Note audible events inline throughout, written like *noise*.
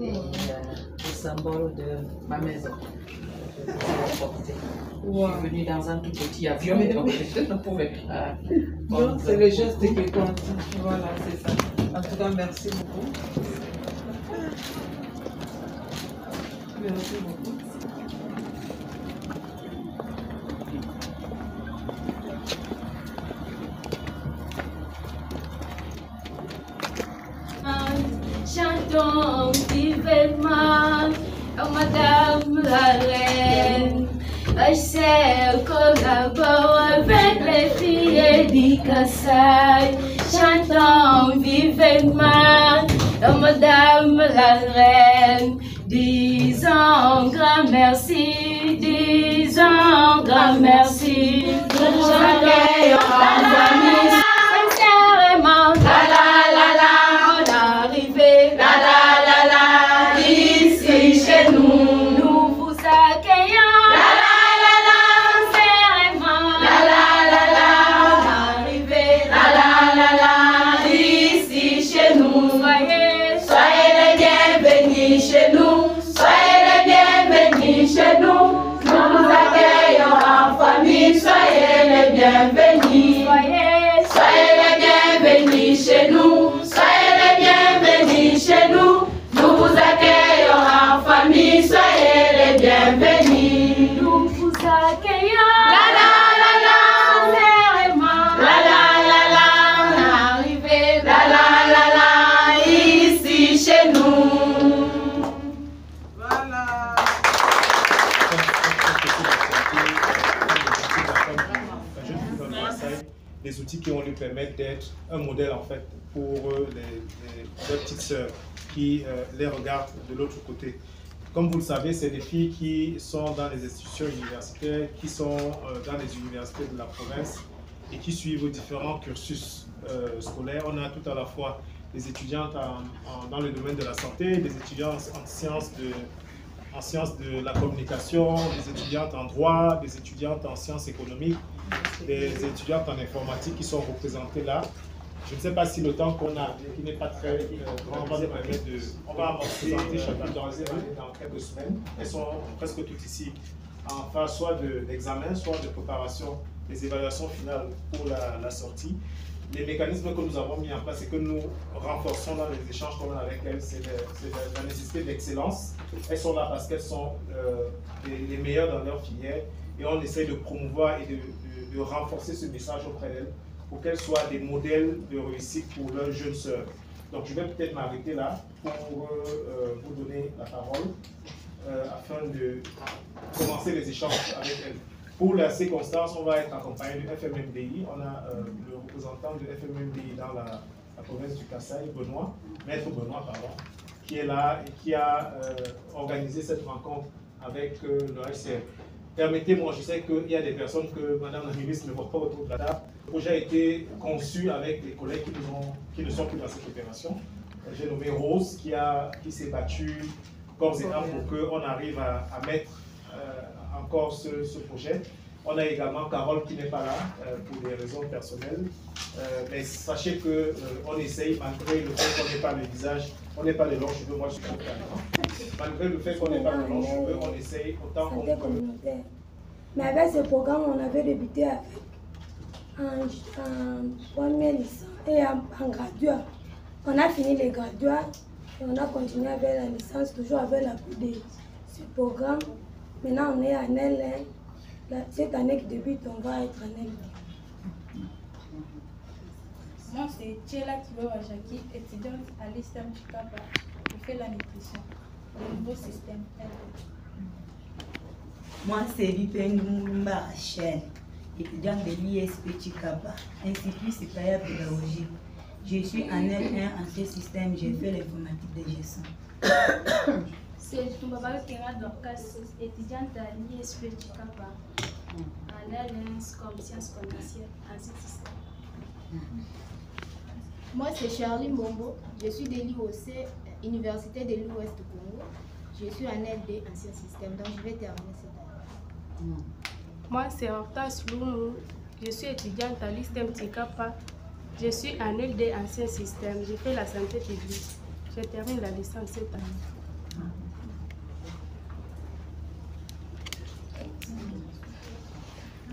et euh, le symbole de ma maison. Wow. Je suis venue dans un tout petit avion, donc je ne pouvais pas. Donc, c'est le geste qui compte. Voilà, c'est ça. En tout cas, merci beaucoup. Merci beaucoup. Vivement, oh Madame la Reine. HCR collabore avec les filles du Kassai. Chantons vivement, oh Madame la Reine. Disons grand merci, disons grand merci. Des outils qui vont lui permettre d'être un modèle en fait pour euh, les, petites sœurs qui euh, les regardent de l'autre côté. Comme vous le savez, c'est des filles qui sont dans les institutions universitaires, qui sont euh, dans les universités de la province et qui suivent différents cursus scolaires. On a tout à la fois des étudiantes dans le domaine de la santé, des de, en sciences de la communication, des étudiantes en droit, des étudiantes en sciences économiques, des étudiantes en informatique qui sont représentées là. Je ne sais pas si le temps qu'on a, qui n'est pas très euh, grand, va nous permettre de. On va présenter chacun dans, dans quelques semaines. Elles sont presque toutes ici en phase soit de- d'examen, soit de préparation des évaluations finales pour la, la sortie. Les mécanismes que nous avons mis en place et que nous renforçons dans les échanges qu'on a avec elles, c'est la, la nécessité d'excellence. Elles sont là parce qu'elles sont euh, les, les meilleures dans leur filière et on essaie de promouvoir et de, de- de renforcer ce message auprès d'elles pour qu'elles soient des modèles de réussite pour leurs jeunes sœurs. Donc je vais peut-être m'arrêter là pour euh, vous donner la parole euh, afin de commencer les échanges avec elles. Pour la circonstance, on va être accompagné du FMMDI. On a euh, le représentant de FMMDI dans la, province du Kassai, Benoît, Maître Benoît, pardon, qui est là et qui a organisé cette rencontre avec le HCR. Permettez-moi, je sais qu'il y a des personnes que Madame la ministre ne voit pas autour de la table. Le projet a été conçu avec des collègues qui, ne sont plus dans cette opération. Euh, J'ai nommé Rose qui, qui s'est battue corps et âme pour qu'on arrive à, mettre euh, encore ce projet. On a également Carole qui n'est pas là euh, pour des raisons personnelles. Euh, mais sachez qu'on euh, on essaye, malgré le fait qu'on n'ait pas le visage, on n'ait pas les longs cheveux, moi je suis content. hein. Malgré le fait qu'on n'ait pas de longs cheveux, on essaye autant qu'on peut. Mais avec ce programme, on avait débuté avec en, en première licence et en, en graduat. On a fini les graduats et on a continué avec la licence, toujours avec l'appui de ce programme. Maintenant, on est en L1. Cette année qui débute, on va être en L2. Moi, c'est Tchela Kiloa Jackie, étudiante à l'ISTEM Chikapa. Je fais la nutrition, le nouveau système. Moi, c'est Lipeng Moulumba Rachel, étudiante de l'ISP Chikapa, Institut supérieur pédagogique. Je suis en L1 en ce système, j'ai fait l'informatique de gestion. C'est Tumbaba Kera Dorcas, étudiante à l'ISP Chikapa, en comme sciences commerciales, en ce système. Moi, c'est Charlie Mbombo. Je suis de l'IOC, Université de l'Ouest du Congo. Je suis en LD, ancien système, donc je vais terminer cette année. Moi, c'est Hortense Loumou. Je suis étudiante à l'ISTEM Tikapa. Je suis en LD ancien système. J'ai fait la santé publique. Je termine la licence cette année.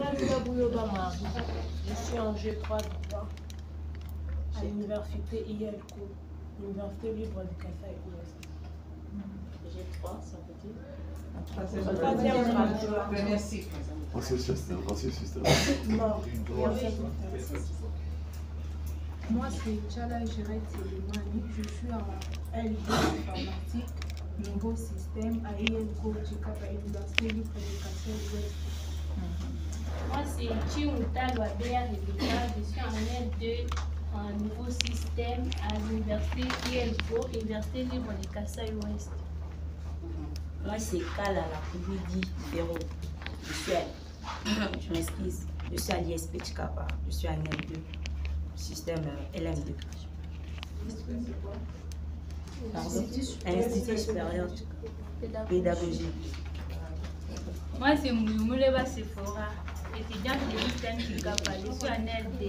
Je suis en G3 droit à l'université IELCO, l'université libre du Kassai Ouest. G3, ça veut dire Troisième cycle. Ancien système, ancien système. Mort. Moi, c'est Tchala Gérard Selemani. Je suis en LD informatique, nouveau système à IELCO, Chikapa, Université libre d'éducation ouest. Moi, c'est Chimutal Wabea Rebecca. Je suis en L2 en nouveau système à l'université IELCO, Université libre du Kassai Ouest. Moi, c'est Kala, la Koubidi Véro. Je suis à... Je m'excuse. Je suis à l'ISP Chikapa. Je suis à L2, système euh, LM2. Pardon Institut supérieur pédagogique. Moi, c'est Mouleba Sephora, étudiante de l'ITEM Chikapa. Je suis en LD,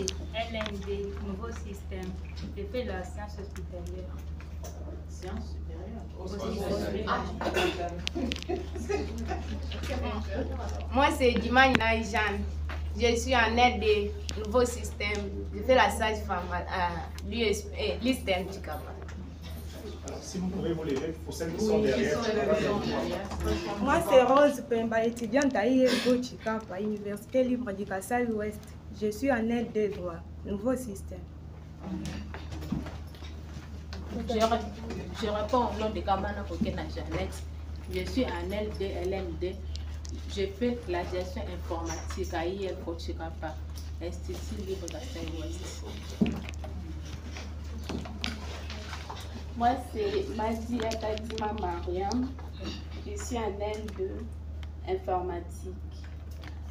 LMD, nouveau système. J'ai fait la science hospitalière. Sciences *laughs* Moi, c'est Dimani Naïjan. Je suis en aide des nouveaux systèmes. Je fais la sage-femme à l'ISTM Chikapa. Si vous pouvez vous lever pour celles qui sont derrière. Moi, c'est Rose Pemba, étudiante à IELGO Chikapa, Université libre du Kassai Ouest. Je suis en aide des droits, nouveau système. Je, ré- je réponds au nom de Kamana Kokena Jeannette. Je suis en LD, LMD. Je fais la gestion informatique à IEL Chikapa, Institut libre d'Assai Ouest. Moi, c'est Madi Akadima Mariam. Je suis en L2 informatique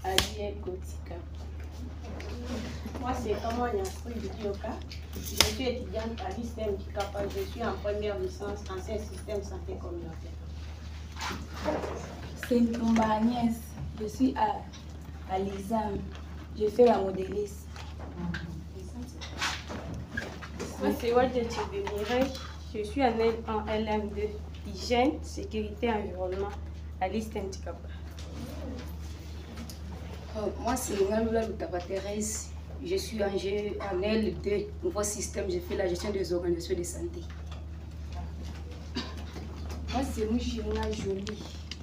à Kotika. Moi, c'est Kamon Yansri Bidioka. Je suis étudiante à l'ISTEM du Kappa. Je suis en première licence ancien système santé communautaire. C'est Nkumba Agnès. Je suis à, à l'ISAM. Je fais la modéliste. Moi, c'est Walter Tchibémiré. Je suis en, L- en LM2 hygiène, sécurité, environnement à l'ISTEM Chikapa. Oh, moi, c'est Ngalula Lutaba Thérèse. Je suis en, en L2, nouveau système. Je fais la gestion des organisations de santé. Moi, c'est Mouchina Jolie.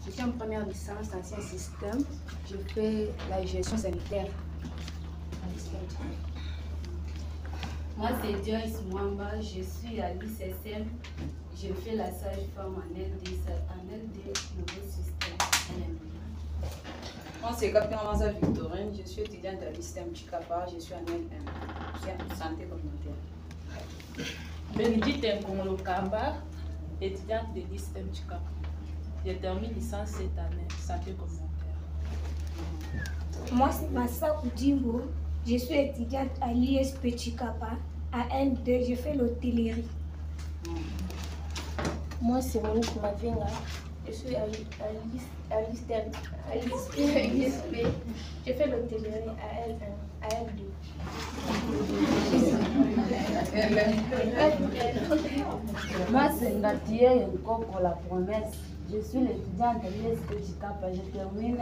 Je suis en première licence ancien système. Je fais la gestion sanitaire à Chikapa. Moi, c'est Joyce Mwamba. Je suis à l'ICSM. Je fais la sage-femme en LD, en LD, nouveau système. Moi, c'est Capitaine Maza Victorine. Je suis étudiante à l'ISTEM Chikapa. Je suis en LM. Je suis en santé communautaire. Bénédicte Nkongolo Kamba, étudiante de l'ISTEM Chikapa. Je termine licence cette année, santé communautaire. Moi, c'est Massa Koudimbo. Je suis étudiante à l'ISP Chikapa. À N2, je fais l'hôtellerie. Moi, c'est Monique Mavinga. Je suis à, à, à l'ISTEM, à l'ISP. Je fais l'hôtellerie à L1, à L2. Moi, c'est Ngatier Nkoko, la promesse. Je suis l'étudiante à l'ISP Chikapa. Je termine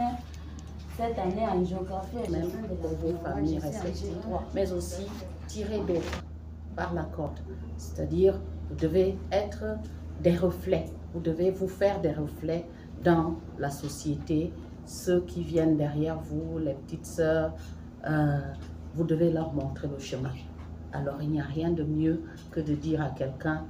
cette année en géographie et Même respectives, G3. mais aussi tirer d'autres par la corde. C'est-à-dire, vous devez être des reflets, vous devez vous faire des reflets dans la société. Ceux qui viennent derrière vous, les petites sœurs, euh, vous devez leur montrer le chemin. Alors, il n'y a rien de mieux que de dire à quelqu'un,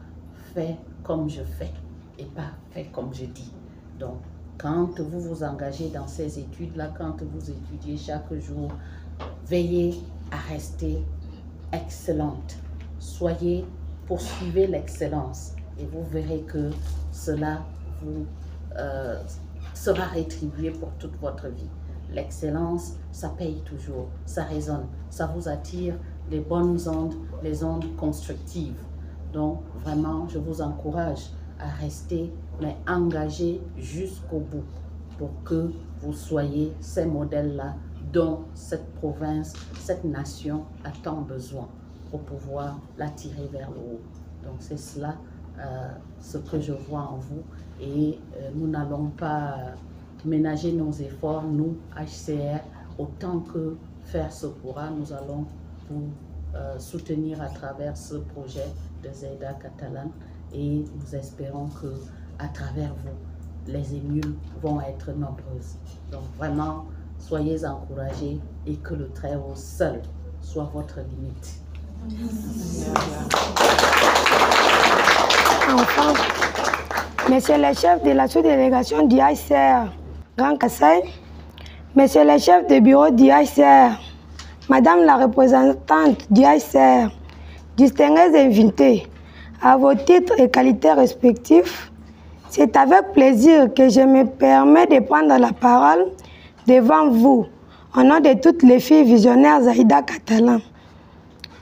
fais comme je fais et pas fais comme je dis. Donc, quand vous vous engagez dans ces études-là, quand vous étudiez chaque jour, veillez à rester excellente. Soyez, poursuivez l'excellence et vous verrez que cela vous euh, sera rétribué pour toute votre vie. L'excellence, ça paye toujours, ça résonne, ça vous attire les bonnes ondes, les ondes constructives. Donc vraiment, je vous encourage à rester, mais engagé jusqu'au bout pour que vous soyez ces modèles-là dont cette province, cette nation a tant besoin pour pouvoir la tirer vers le haut. Donc c'est cela euh, ce que je vois en vous et euh, nous n'allons pas ménager nos efforts, nous, HCR, autant que faire se pourra, nous allons vous euh, soutenir à travers ce projet de Zeda Catalan et nous espérons que à travers vous, les émules vont être nombreuses. Donc vraiment, soyez encouragés et que le très haut seul soit votre limite. Enfin, Monsieur le chef de la sous-délégation du ICR, Grand Kassai, Monsieur le chef de bureau du ICR, Madame la représentante du ICR, distingués invités, à vos titres et qualités respectifs, c'est avec plaisir que je me permets de prendre la parole devant vous, au nom de toutes les filles visionnaires Zaïda Catalan.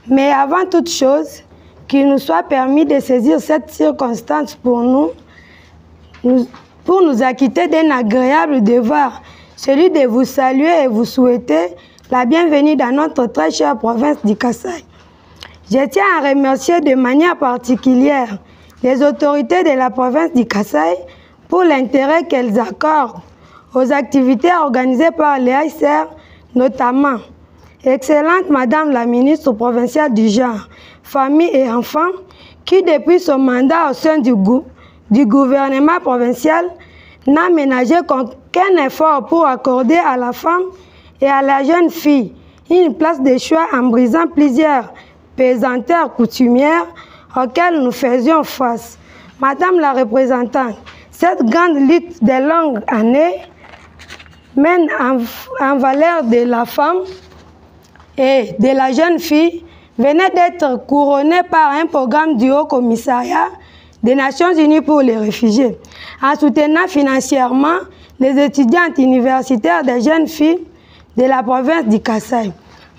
Mais avant toute chose, qu'il nous soit permis de saisir cette circonstance pour nous, nous- pour nous acquitter d'un agréable devoir, celui de vous saluer et vous souhaiter la bienvenue dans notre très chère province du Kassai. Je tiens à remercier de manière particulière les autorités de la province du Kassai pour l'intérêt qu'elles accordent aux activités organisées par les ICR, notamment Excellente Madame la ministre provinciale du genre, famille et enfants, qui depuis son mandat au sein du, du gouvernement provincial n'a ménagé qu'un effort pour accorder à la femme et à la jeune fille une place de choix en brisant plusieurs pesanteurs coutumières auxquelles nous faisions face. Madame la représentante, cette grande lutte de longues années mène en, en valeur de la femme et de la jeune fille venait d'être couronnée par un programme du Haut Commissariat des Nations Unies pour les réfugiés, en soutenant financièrement les étudiantes universitaires des jeunes filles de la province du Kassai.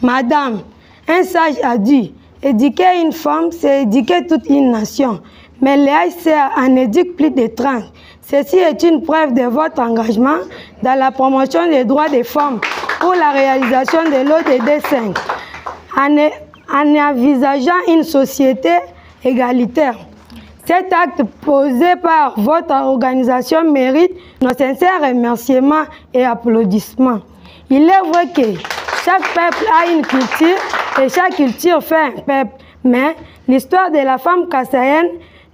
Madame, un sage a dit, éduquer une femme, c'est éduquer toute une nation. Mais les ICR en éduquent plus de 30. Ceci est une preuve de votre engagement dans la promotion des droits des femmes pour la réalisation de l'ODD 5, en, en envisageant une société égalitaire. Cet acte posé par votre organisation mérite nos sincères remerciements et applaudissements. Il est vrai que chaque peuple a une culture et chaque culture fait un peuple, mais l'histoire de la femme kassaïenne,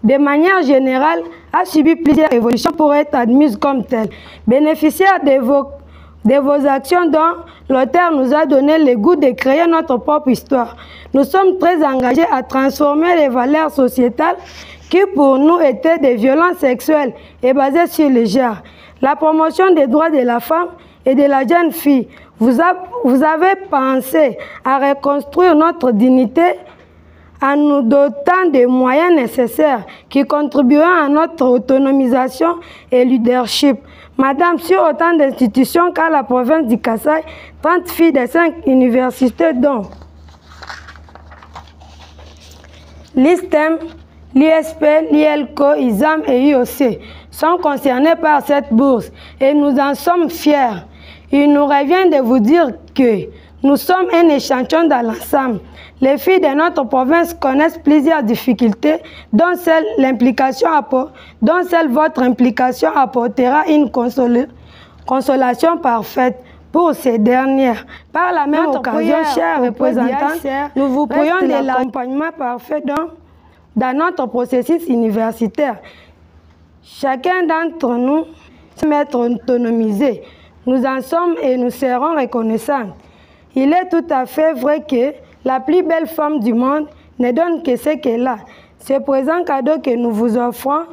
de manière générale, a subi plusieurs évolutions pour être admise comme telle. Bénéficiaire de vos, de vos actions dont l'auteur nous a donné le goût de créer notre propre histoire. Nous sommes très engagés à transformer les valeurs sociétales qui pour nous étaient des violences sexuelles et basées sur le genre. La promotion des droits de la femme et de la jeune fille. Vous, avez pensé à reconstruire notre dignité en nous dotant des moyens nécessaires qui contribueront à notre autonomisation et leadership. Madame, sur autant d'institutions qu'à la province du Kassai, 30 filles de 5 universités dont l'ISTEM, l'ISP, l'ILCO, ISAM et IOC sont concernés par cette bourse et nous en sommes fiers. Il nous revient de vous dire que nous sommes un échantillon dans l'ensemble. Les filles de notre province connaissent plusieurs difficultés, dont celle, l'implication dont celle votre implication apportera une console- consolation parfaite pour ces dernières. Par la même Notre occasion, chers représentants, nous vous prions de l'accompagnement parfait dans, dans notre processus universitaire. Chacun d'entre nous se mettre autonomisé. Nous en sommes et nous serons reconnaissants. Il est tout à fait vrai que la plus belle femme du monde ne donne que ce qu'elle a. Ce présent cadeau que nous vous offrons,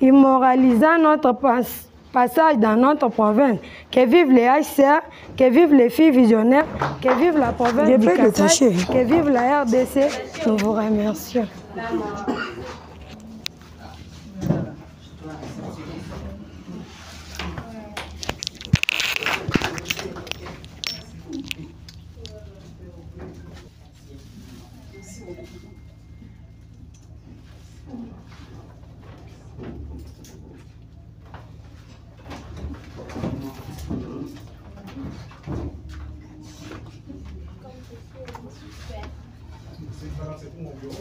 immoralisant notre pas- passage dans notre province. Que vivent les HCR, que vivent les filles visionnaires, que vive la province du Kassai, que vive la RDC. Nous vous remercions. C'est pour mon bureau.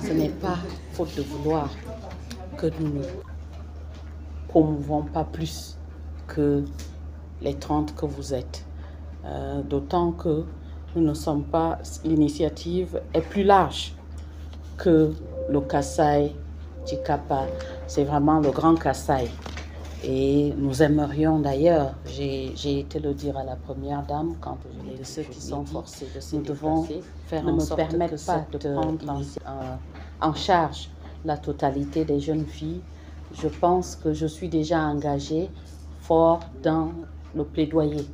ce n'est pas faute de vouloir que nous ne promouvons pas plus que les 30 que vous êtes. Euh, D'autant que nous ne sommes pas, l'initiative est plus large que le Kassai Chikapa. C'est vraiment le grand Kassai. Et nous aimerions d'ailleurs, j'ai été le dire à la première dame quand je l'ai ceux qui sont forcés de se Nous devons faire ne en me sorte permettre que pas de prendre euh, en charge la totalité des jeunes filles. Je pense que je suis déjà engagée fort dans le plaidoyer,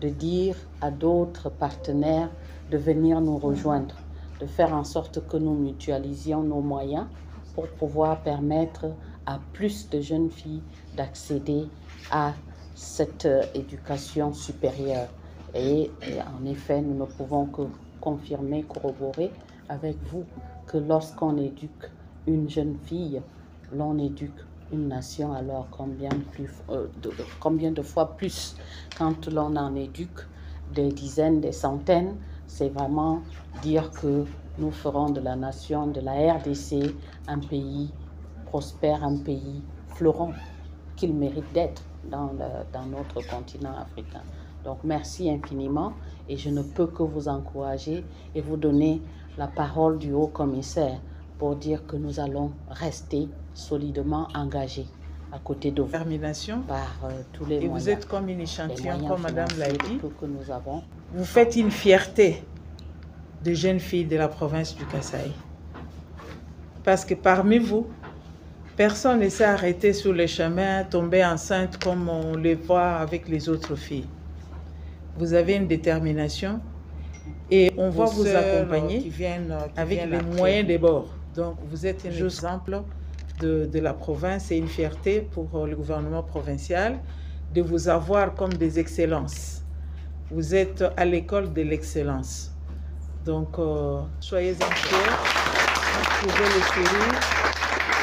de dire à d'autres partenaires de venir nous rejoindre, de faire en sorte que nous mutualisions nos moyens pour pouvoir permettre à plus de jeunes filles d'accéder à cette euh, éducation supérieure. Et, et en effet, nous ne pouvons que confirmer, corroborer avec vous que lorsqu'on éduque une jeune fille, l'on éduque une nation, alors euh, de, combien de fois plus quand l'on en éduque des dizaines, des centaines, c'est vraiment dire que nous ferons de la nation, de la RDC, un pays prospère, un pays florent qu'il mérite d'être dans notre continent africain. Donc merci infiniment et je ne peux que vous encourager et vous donner la parole du haut commissaire pour dire que nous allons rester solidement engagés à côté de vous. Détermination. Par euh, tous les Et moyens. vous êtes comme une échantillon, comme Madame l'a dit. que- que nous avons. Vous faites une fierté des jeunes filles de la province du Kasaï. Parce que parmi vous, personne ne s'est arrêté sur le chemin, tombé enceinte comme on le voit avec les autres filles. Vous avez une détermination et on va vous sœurs, accompagner euh, qui viennent, euh, qui avec viennent les moyens des bords. Donc vous êtes un exemple de, de la province et une fierté pour euh, le gouvernement provincial de vous avoir comme des excellences. Vous êtes à l'école de l'excellence. Donc, euh, soyez-en fiers. Vous pouvez le sourire.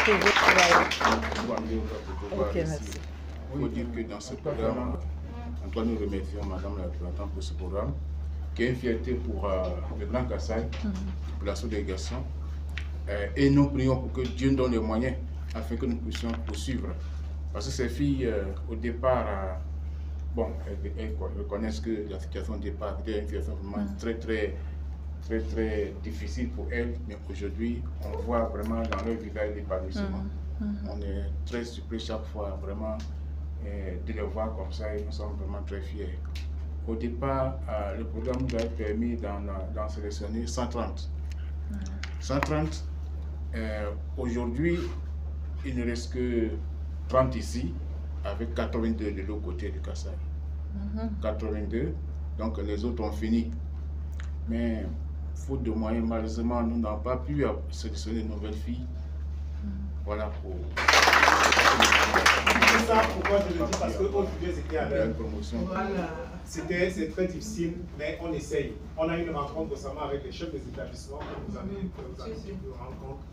Pouvez travailler. Ok, merci. Il faut dire que dans ce programme, doit nous remercier Madame la représentante pour ce programme, qui est une fierté pour euh, le Grand Kassai, pour la sous-délégation. Euh, et nous prions pour que Dieu nous donne les moyens afin que nous puissions poursuivre. Parce que ces filles, euh, au départ, euh, bon, elles, reconnaissent que la situation de départ était une situation vraiment Mhm. très, très, très, très difficile pour elles. Mais aujourd'hui, on voit vraiment dans leur visage l'épanouissement. Mhm. Mhm. On est très surpris chaque fois, vraiment, de les voir comme ça et nous sommes vraiment très fiers. Au départ, le programme nous a permis d'en sélectionner 130. 130. Euh, Aujourd'hui, il ne reste que 30 ici, avec 82 de l'autre côté du Kassai. 82, donc les autres ont fini. Mais faute de moyens, malheureusement, nous n'avons pas pu sélectionner de nouvelles filles. Voilà pour. C'est ça pourquoi je le dis, parce qu'aujourd'hui, c'était à l'heure. promotion. Voilà. C'était c'est très difficile, mais on essaye. On a eu une rencontre récemment avec les chefs des établissements que vous avez, que vous avez eu une rencontre,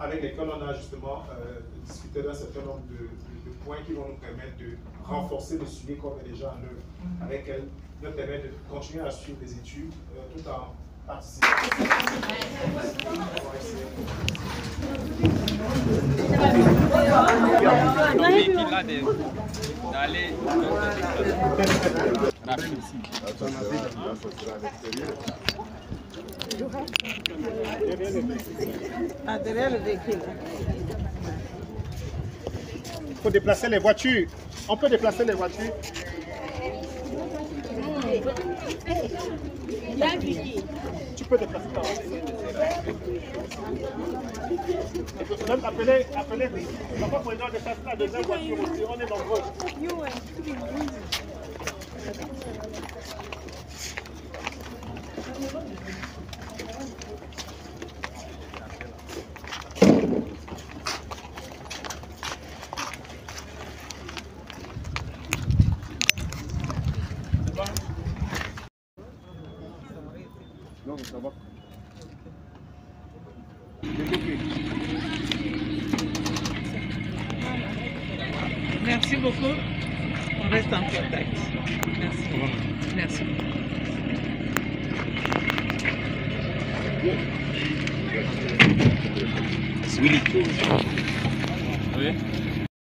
avec lesquels on a justement euh, discuté d'un certain nombre de, de- de points qui vont nous permettre de renforcer le suivi qu'on met déjà en œuvre, avec elles, nous permettre de continuer à suivre les études euh, tout en participant. Derrière le véhicule. Il faut déplacer les voitures. On peut déplacer les voitures. Tu peux déplacer ta voiture. Même appeler, appeler. Papa, pour de faire la deuxième voiture aussi. On est nombreux. Non,